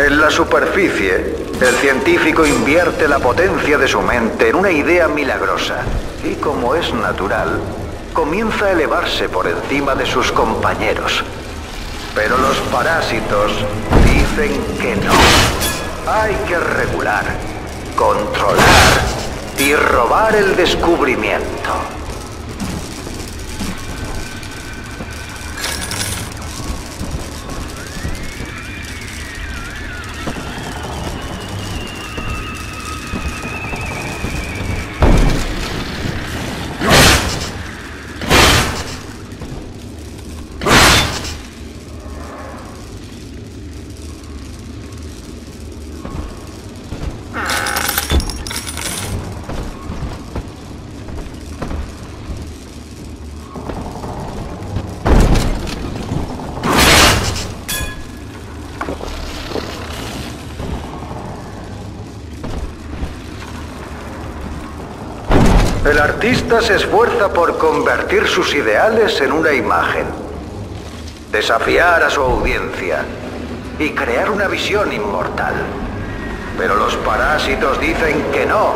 En la superficie, el científico invierte la potencia de su mente en una idea milagrosa y como es natural, comienza a elevarse por encima de sus compañeros. Pero los parásitos dicen que no. Hay que regular, controlar y robar el descubrimiento. El artista se esfuerza por convertir sus ideales en una imagen, desafiar a su audiencia y crear una visión inmortal. Pero los parásitos dicen que no.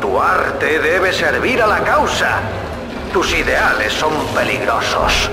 Tu arte debe servir a la causa. Tus ideales son peligrosos.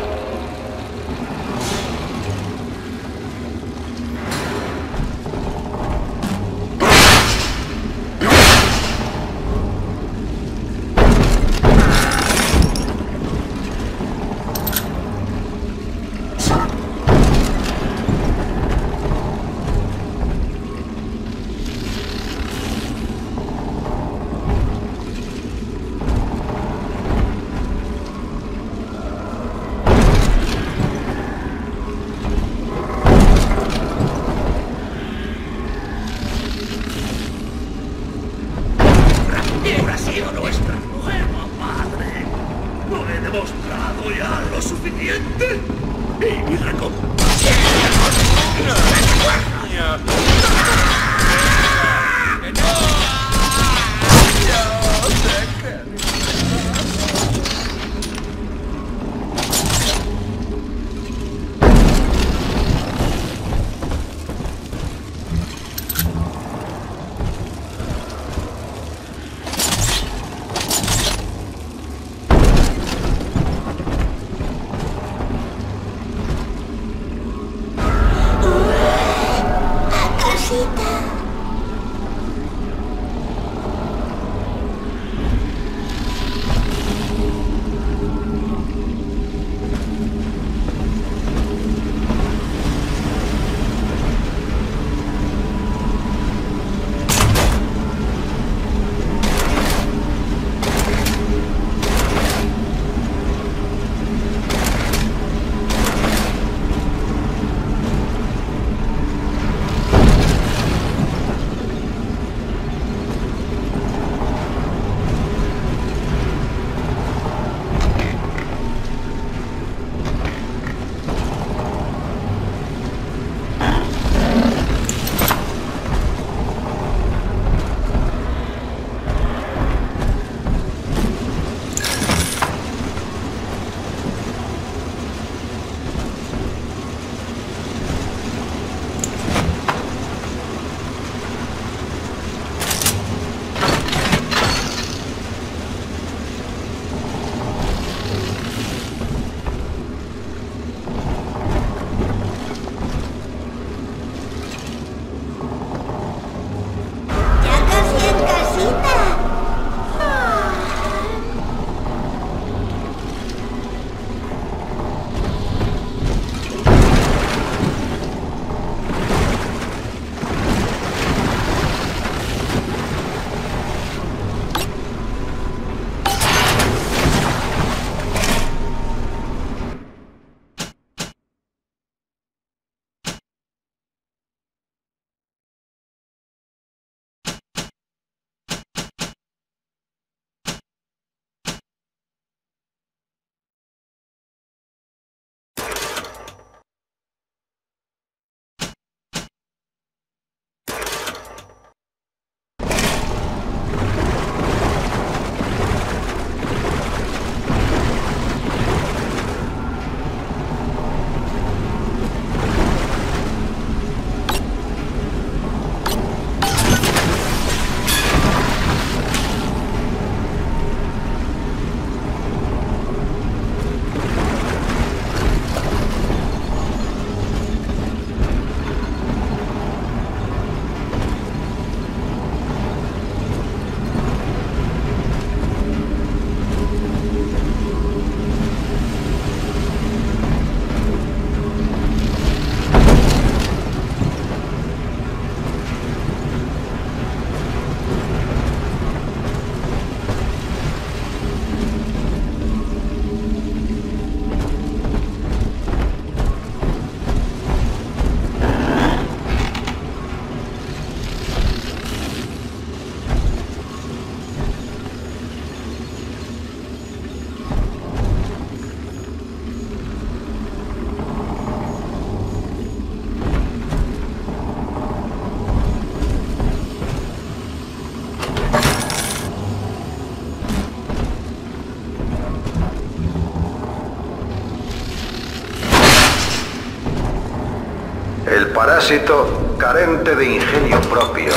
Parásito, carente de ingenio propio,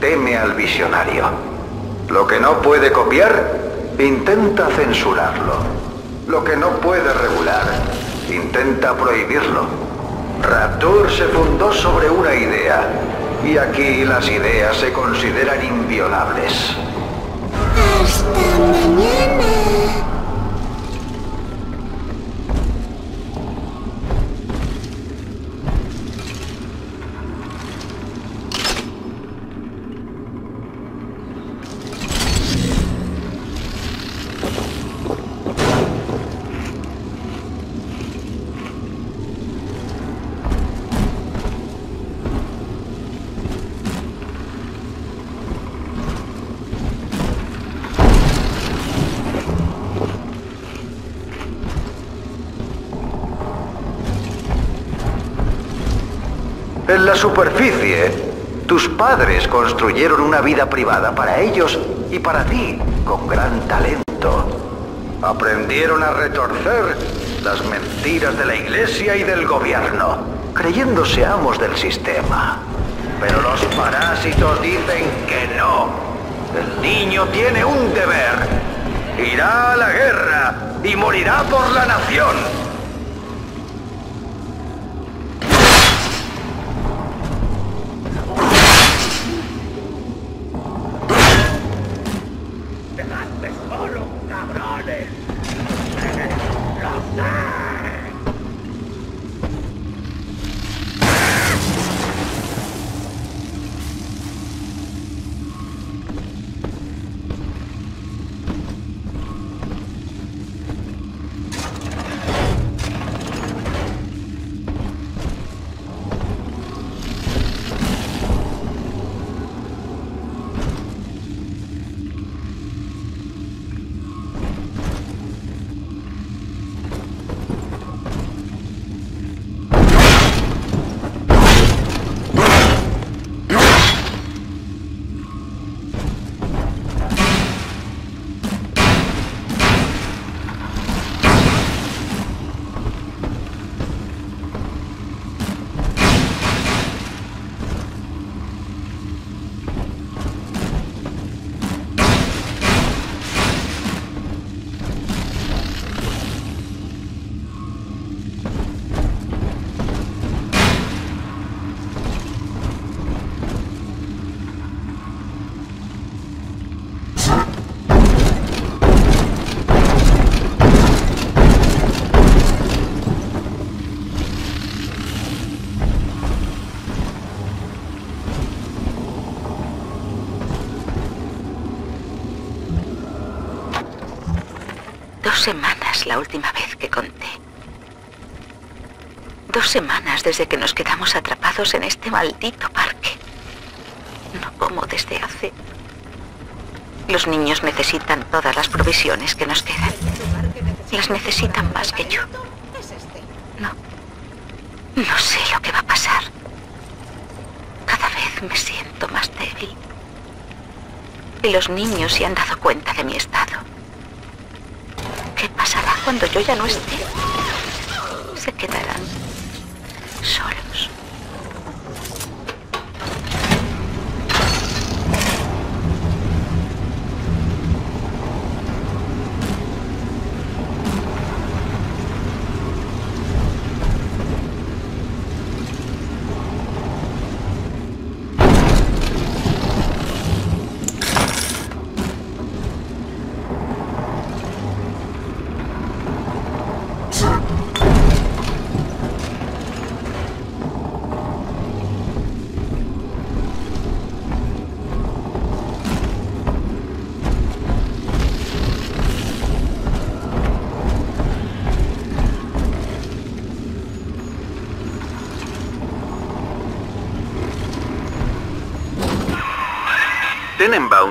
teme al visionario. Lo que no puede copiar, intenta censurarlo. Lo que no puede regular, intenta prohibirlo. Rapture se fundó sobre una idea, y aquí las ideas se consideran inviolables. Hasta mañana. En la superficie, tus padres construyeron una vida privada para ellos y para ti, con gran talento. Aprendieron a retorcer las mentiras de la iglesia y del gobierno, creyéndose amos del sistema. Pero los parásitos dicen que no. El niño tiene un deber. Irá a la guerra y morirá por la nación. ¡Lo la última vez que conté. Dos semanas desde que nos quedamos atrapados en este maldito parque. No como desde hace... Los niños necesitan todas las provisiones que nos quedan. Las necesitan más que yo. No. No sé lo que va a pasar. Cada vez me siento más débil. Los niños se han dado cuenta de mi estado. ¿Qué pasará cuando yo ya no esté? Se quedarán solos.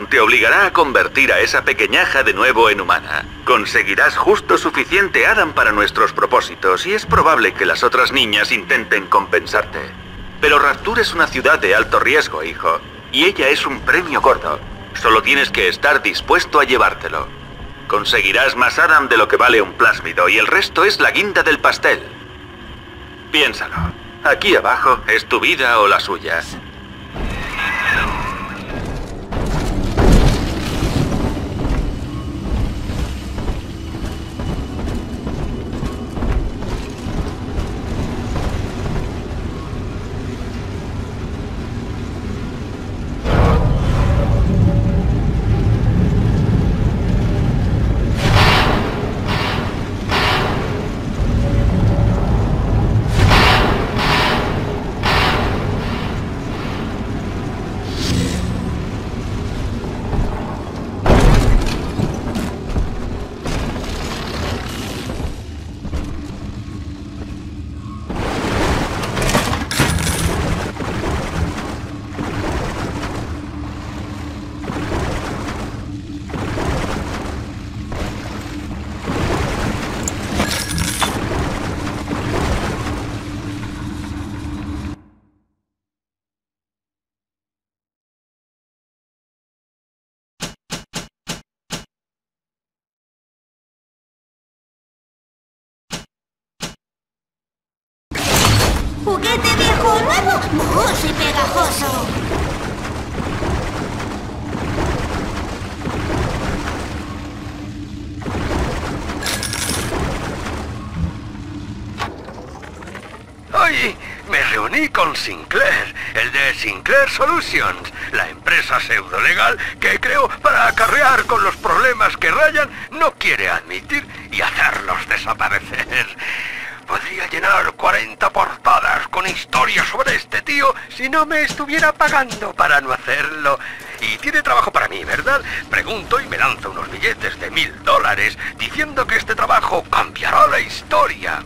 Te obligará a convertir a esa pequeñaja de nuevo en humana. Conseguirás justo suficiente Adam para nuestros propósitos y es probable que las otras niñas intenten compensarte. Pero Rapture es una ciudad de alto riesgo, hijo, y ella es un premio gordo. Solo tienes que estar dispuesto a llevártelo. Conseguirás más Adam de lo que vale un plásmido y el resto es la guinda del pastel. Piénsalo. Aquí abajo es tu vida o la suya. ¿Juguete viejo o nuevo? ¡Mus y pegajoso! Hoy me reuní con Sinclair, el de Sinclair Solutions, la empresa pseudo-legal que creo para acarrear con los problemas que Ryan no quiere admitir y hacerlos desaparecer. Podría llenar 40 portadas con historias sobre este tío si no me estuviera pagando para no hacerlo. Y tiene trabajo para mí, ¿verdad? Pregunto y me lanza unos billetes de mil dólares diciendo que este trabajo cambiará la historia.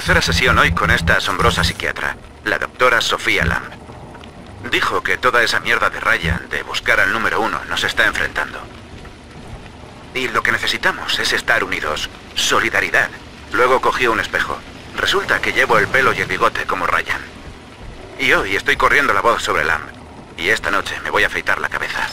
Tercera sesión hoy con esta asombrosa psiquiatra, la doctora Sofía Lamb. Dijo que toda esa mierda de Ryan de buscar al número uno nos está enfrentando. Y lo que necesitamos es estar unidos. Solidaridad. Luego cogí un espejo. Resulta que llevo el pelo y el bigote como Ryan. Y hoy estoy corriendo la voz sobre Lam. Y esta noche me voy a afeitar la cabeza.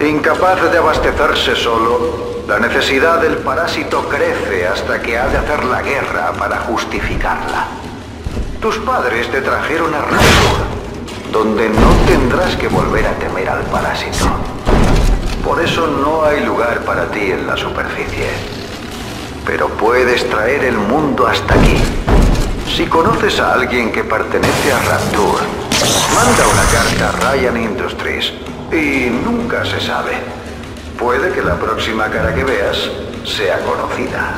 Incapaz de abastecerse solo, la necesidad del parásito crece hasta que ha de hacer la guerra para justificarla. Tus padres te trajeron a Rapture, donde no tendrás que volver a temer al parásito. Por eso no hay lugar para ti en la superficie. Pero puedes traer el mundo hasta aquí. Si conoces a alguien que pertenece a Rapture, manda una carta a Ryan Industries y nunca se sabe. Puede que la próxima cara que veas sea conocida.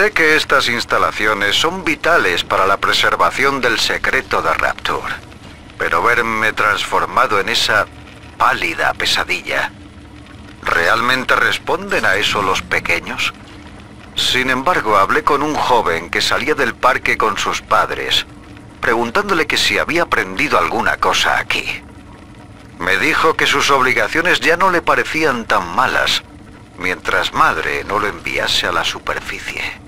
Sé que estas instalaciones son vitales para la preservación del secreto de Rapture, pero verme transformado en esa pálida pesadilla, ¿realmente responden a eso los pequeños? Sin embargo, hablé con un joven que salía del parque con sus padres, preguntándole que si había aprendido alguna cosa aquí. Me dijo que sus obligaciones ya no le parecían tan malas, mientras madre no lo enviase a la superficie.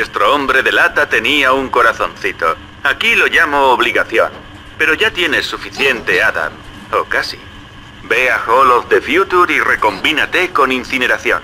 Nuestro hombre de lata tenía un corazoncito. Aquí lo llamo obligación. Pero ya tienes suficiente, Adam. O casi. Ve a Hall of the Future y recombínate con incineración.